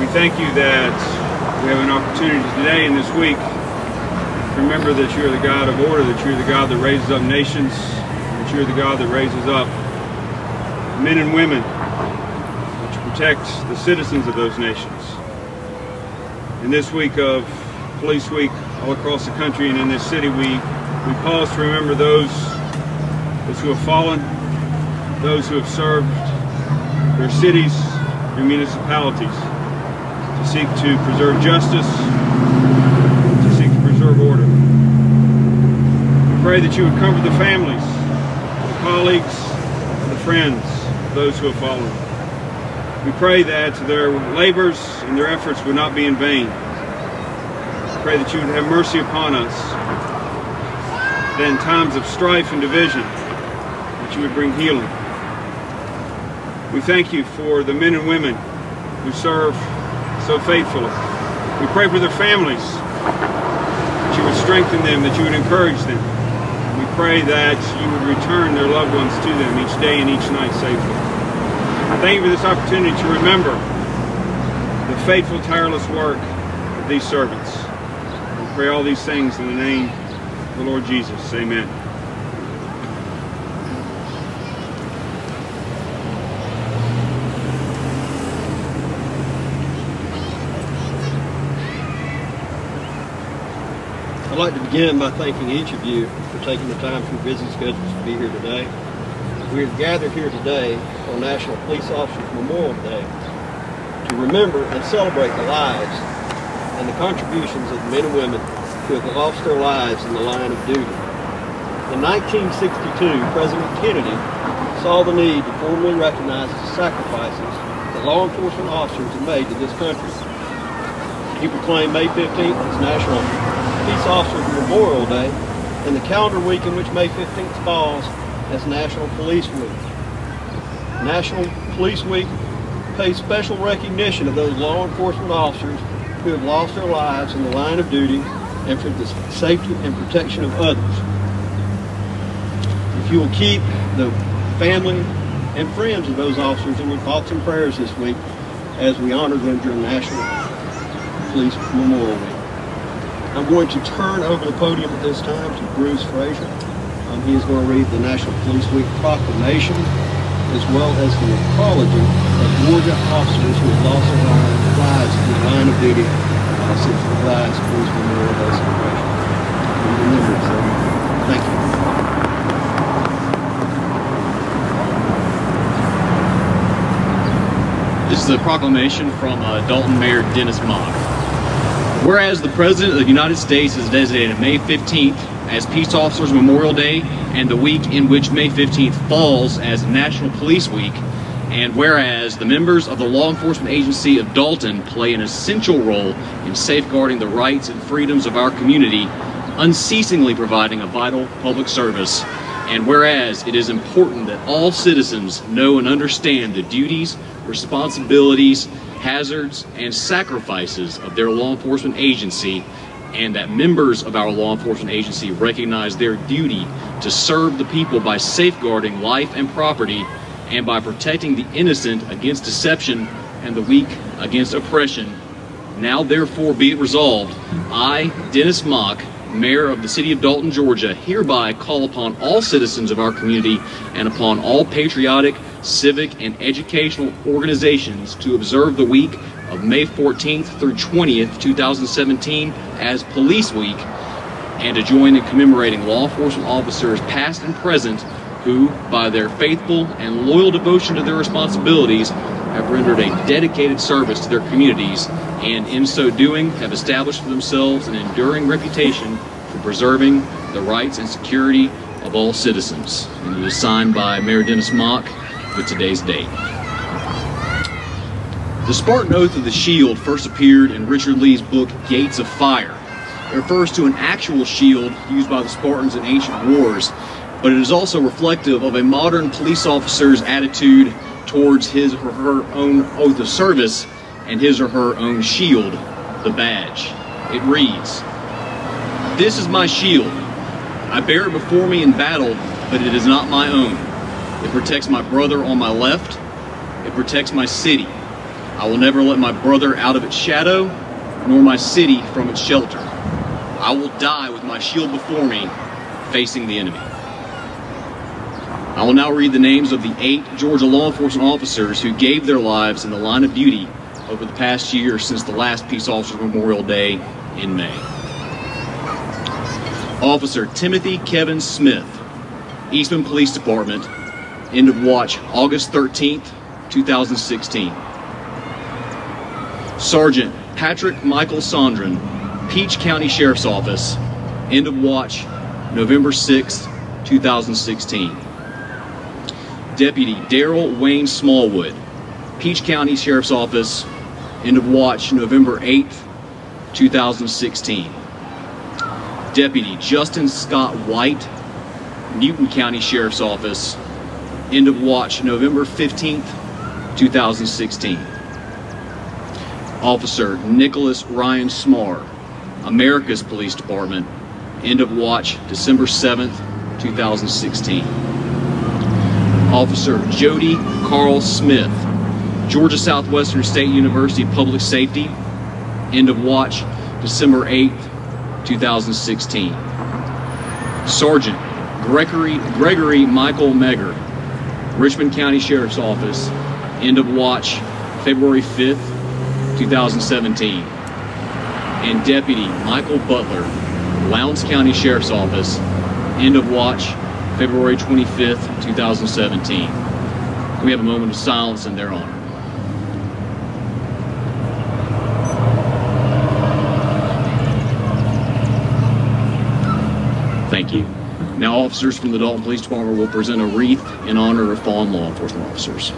We thank you that we have an opportunity today and this week to remember that you're the God of order, that you're the God that raises up nations, that you're the God that raises up men and women to protect the citizens of those nations. In this week of Police Week all across the country and in this city, we, we pause to remember those, those who have fallen, those who have served their cities, their municipalities, seek to preserve justice, to seek to preserve order. We pray that you would comfort the families, the colleagues, the friends those who have fallen. We pray that their labors and their efforts would not be in vain. We pray that you would have mercy upon us, that in times of strife and division, that you would bring healing. We thank you for the men and women who serve so faithfully. We pray for their families, that you would strengthen them, that you would encourage them. We pray that you would return their loved ones to them each day and each night safely. Thank you for this opportunity to remember the faithful, tireless work of these servants. We pray all these things in the name of the Lord Jesus. Amen. I'd like to begin by thanking each of you for taking the time from busy schedules to be here today. We are gathered here today on National Police Officers Memorial Day to remember and celebrate the lives and the contributions of the men and women who have lost their lives in the line of duty. In 1962, President Kennedy saw the need to formally recognize the sacrifices that law enforcement officers have made to this country. He proclaimed May 15th as National Officers Memorial Day and the calendar week in which May 15th falls as National Police Week. National Police Week pays special recognition of those law enforcement officers who have lost their lives in the line of duty and for the safety and protection of others. If you will keep the family and friends of those officers in your thoughts and prayers this week as we honor them during National Police Memorial Week. I'm going to turn over the podium at this time to Bruce Frazier. Um, he is going to read the National Police Week proclamation as well as the apology of Georgia officers who have lost their lives in the line of duty uh, since the last Police Memorial Day celebration. Thank you. This is a proclamation from uh, Dalton Mayor Dennis Mock. Whereas the President of the United States has designated May 15th as Peace Officers Memorial Day and the week in which May 15th falls as National Police Week, and whereas the members of the law enforcement agency of Dalton play an essential role in safeguarding the rights and freedoms of our community, unceasingly providing a vital public service, and whereas it is important that all citizens know and understand the duties, responsibilities, hazards, and sacrifices of their law enforcement agency, and that members of our law enforcement agency recognize their duty to serve the people by safeguarding life and property and by protecting the innocent against deception and the weak against oppression. Now, therefore, be it resolved, I, Dennis Mock, Mayor of the City of Dalton, Georgia, hereby call upon all citizens of our community and upon all patriotic, civic, and educational organizations to observe the week of May 14th through 20th, 2017 as Police Week and to join in commemorating law enforcement officers past and present who, by their faithful and loyal devotion to their responsibilities, have rendered a dedicated service to their communities and in so doing have established for themselves an enduring reputation for preserving the rights and security of all citizens. And it is signed by Mayor Dennis Mock with today's date. The Spartan Oath of the Shield first appeared in Richard Lee's book Gates of Fire. It refers to an actual shield used by the Spartans in ancient wars, but it is also reflective of a modern police officer's attitude towards his or her own oath of service and his or her own shield, the badge. It reads, This is my shield. I bear it before me in battle, but it is not my own. It protects my brother on my left. It protects my city. I will never let my brother out of its shadow, nor my city from its shelter. I will die with my shield before me, facing the enemy. I will now read the names of the eight Georgia law enforcement officers who gave their lives in the line of duty over the past year since the last Peace Officers Memorial Day in May. Officer Timothy Kevin Smith, Eastman Police Department, end of watch August 13th, 2016. Sergeant Patrick Michael Sondron, Peach County Sheriff's Office, end of watch November 6th, 2016. Deputy Daryl Wayne Smallwood, Peach County Sheriff's Office, end of watch November 8th, 2016. Deputy Justin Scott White, Newton County Sheriff's Office, end of watch November 15th, 2016. Officer Nicholas Ryan Smarr, Americus Police Department, end of watch December 7th, 2016. Officer Jody Carl Smith, Georgia Southwestern State University Public Safety, end of watch December 8th, 2016. Sergeant Gregory, Gregory Michael Meagher, Richmond County Sheriff's Office, end of watch February 5th, 2017. And Deputy Michael Butler, Lowndes County Sheriff's Office, end of watch February 25th, 2017. Can we have a moment of silence in their honor? Thank you. Now officers from the Dalton Police Department will present a wreath in honor of fallen law enforcement officers.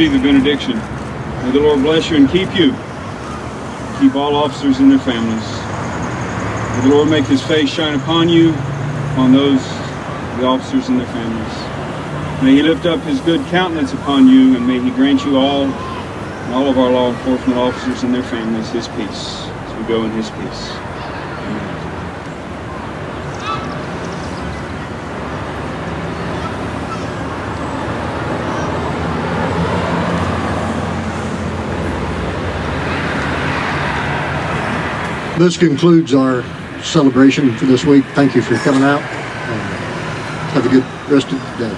Receive the benediction. May the Lord bless you and keep you. Keep all officers and their families. May the Lord make his face shine upon you, upon those, the officers and their families. May he lift up his good countenance upon you, and may he grant you all, all of our law enforcement officers and their families, his peace, as we go in his peace. Amen. This concludes our celebration for this week. Thank you for coming out. Have a good rest of the day.